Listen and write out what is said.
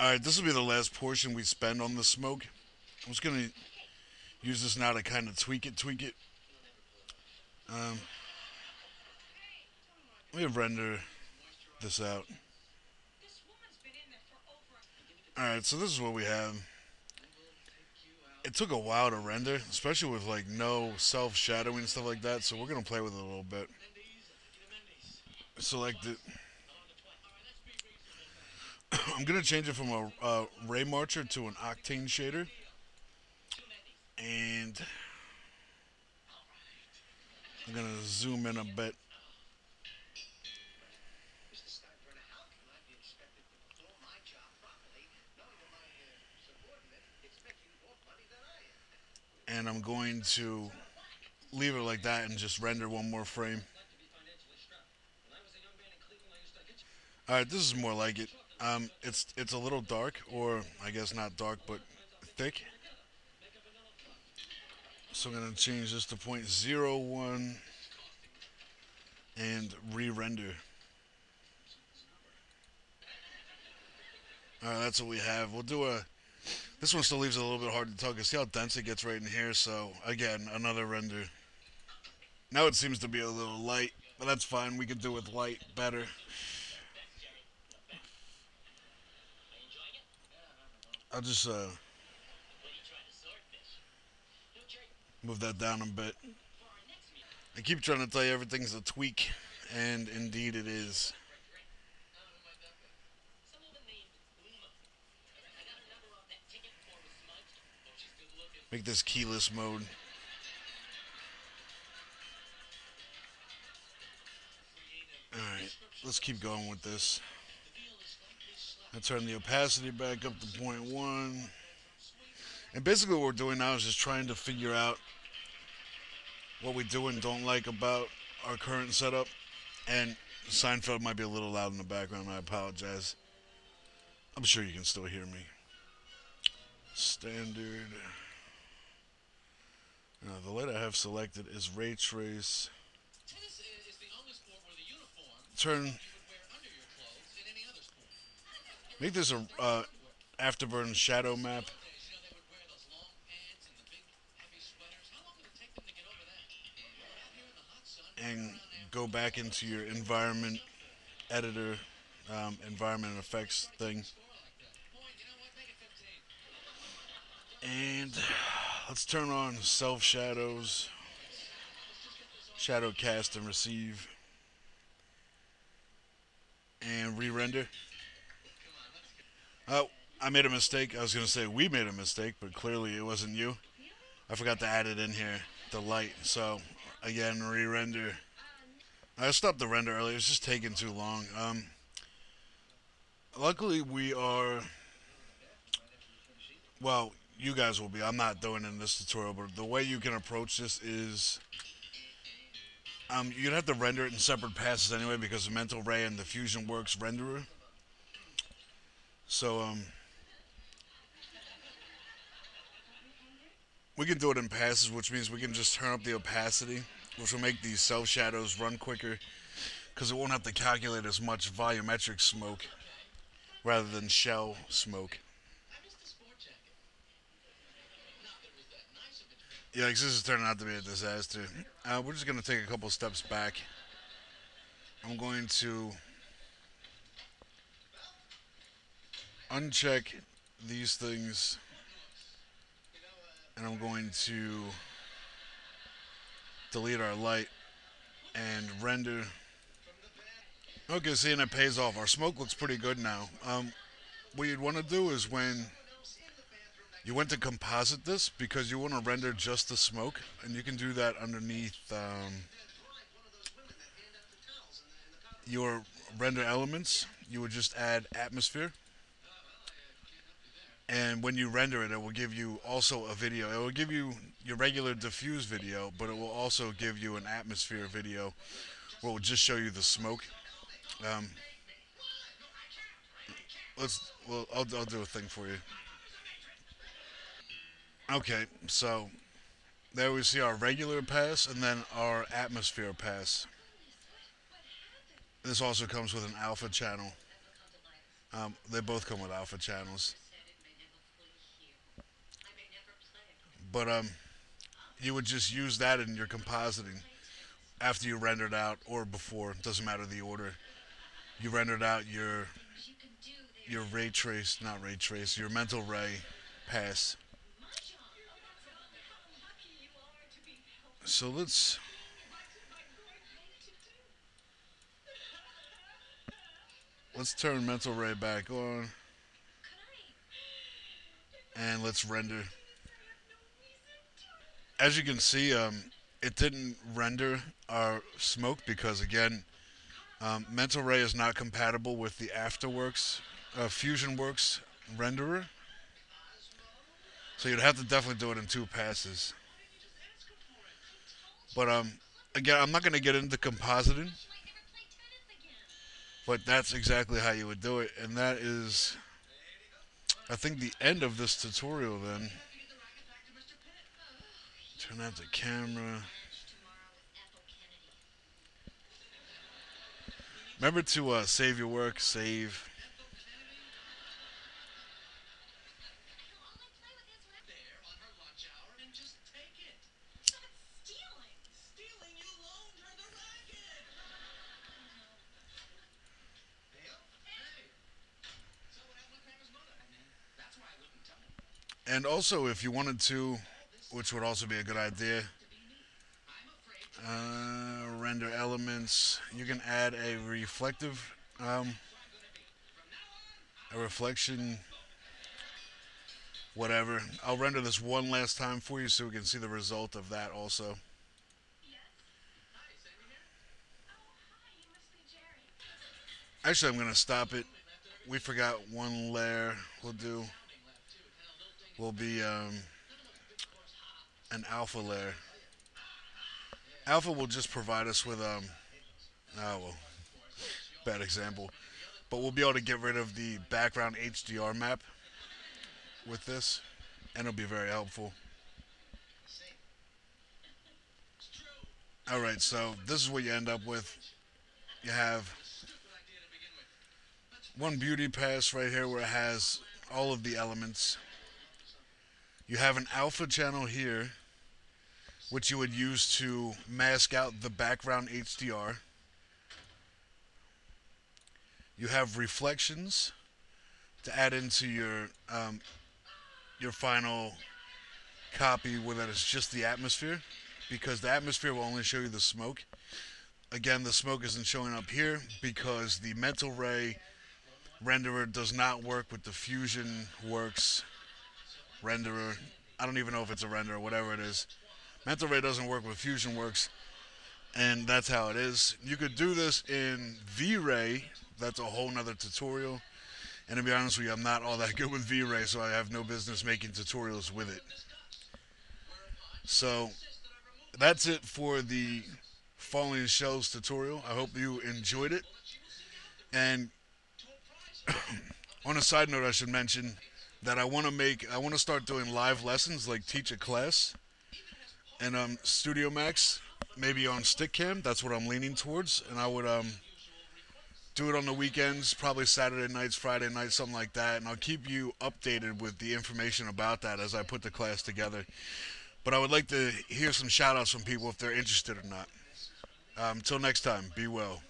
Alright, this will be the last portion we spend on the smoke. I'm just gonna use this now to kind of tweak it, tweak it. Um, let me render this out. Alright, so this is what we have. It took a while to render, especially with like no self shadowing and stuff like that, so we're gonna play with it a little bit. Select it. I'm gonna change it from a, a ray marcher to an octane shader, and I'm gonna zoom in a bit. And I'm going to leave it like that and just render one more frame. Alright, this is more like it. Um, it's it's a little dark, or I guess not dark, but thick. So I'm gonna change this to 0.01 and re-render. Alright, that's what we have. We'll do a. This one still leaves it a little bit hard to tell. See how dense it gets right in here. So again, another render. Now it seems to be a little light, but that's fine. We could do with light better. I'll just uh, move that down a bit. I keep trying to tell you everything's a tweak, and indeed it is. Make this keyless mode. Alright, let's keep going with this. I turn the opacity back up to 0.1. And basically what we're doing now is just trying to figure out what we do and don't like about our current setup. And Seinfeld might be a little loud in the background. I apologize. I'm sure you can still hear me. Standard. Now, the light I have selected is Ray Trace. Turn. Make this a uh, afterburn shadow map. And go back into your environment editor, um, environment effects thing. And let's turn on self shadows, shadow cast and receive, and re render. Oh, I made a mistake. I was going to say we made a mistake, but clearly it wasn't you. I forgot to add it in here, the light. So, again, re render. I stopped the render earlier. It's just taking too long. Um, luckily, we are. Well, you guys will be. I'm not doing in this tutorial, but the way you can approach this is um, you'd have to render it in separate passes anyway because the Mental Ray and the Fusion Works renderer. So um, we can do it in passes, which means we can just turn up the opacity, which will make these self shadows run quicker because it won't have to calculate as much volumetric smoke rather than shell smoke. Yeah, this is turning out to be a disaster. Uh, we're just going to take a couple steps back. I'm going to uncheck these things and I'm going to delete our light and render. Okay, seeing it pays off. Our smoke looks pretty good now. Um, what you'd want to do is when you want to composite this because you want to render just the smoke, and you can do that underneath um, your render elements. You would just add atmosphere, and when you render it, it will give you also a video. It will give you your regular diffuse video, but it will also give you an atmosphere video, where it will just show you the smoke. Um, let's. Well, I'll, I'll do a thing for you. Okay, so there we see our regular pass and then our atmosphere pass. This also comes with an alpha channel. Um, they both come with alpha channels, but um, you would just use that in your compositing after you rendered out or before. Doesn't matter the order. You rendered out your your ray trace, not ray trace, your mental ray pass. So let's let's turn mental ray back on and let's render. As you can see, um, it didn't render our smoke because again, um, mental ray is not compatible with the Afterworks uh, FusionWorks renderer. So you'd have to definitely do it in two passes. But um, again, I'm not going to get into compositing, but that's exactly how you would do it, and that is, I think, the end of this tutorial. Then turn out the camera. Remember to uh, save your work, save. And also, if you wanted to, which would also be a good idea, uh, render elements. You can add a reflective, um, a reflection, whatever. I'll render this one last time for you so we can see the result of that also. Actually, I'm going to stop it. We forgot one layer. We'll do We'll be um, an alpha layer. Alpha will just provide us with um, oh well, bad example, but we'll be able to get rid of the background HDR map with this, and it'll be very helpful. All right, so this is what you end up with. You have one beauty pass right here where it has all of the elements you have an alpha channel here, which you would use to mask out the background HDR. You have reflections to add into your um, your final copy where that is just the atmosphere because the atmosphere will only show you the smoke. Again, the smoke isn't showing up here because the mental ray renderer does not work with the fusion works renderer. I don't even know if it's a renderer, whatever it is. Mental Ray doesn't work with FusionWorks, and that's how it is. You could do this in V-Ray. That's a whole nother tutorial. And to be honest with you, I'm not all that good with V-Ray, so I have no business making tutorials with it. So that's it for the Falling Shells tutorial. I hope you enjoyed it. And on a side note, I should mention that I want to make. I want to start doing live lessons, like teach a class, and um, Studio Max, maybe on Stickam. That's what I'm leaning towards, and I would um, do it on the weekends, probably Saturday nights, Friday nights, something like that, and I'll keep you updated with the information about that as I put the class together. But I would like to hear some shout outs from people if they're interested or not. Um, until next time, be well.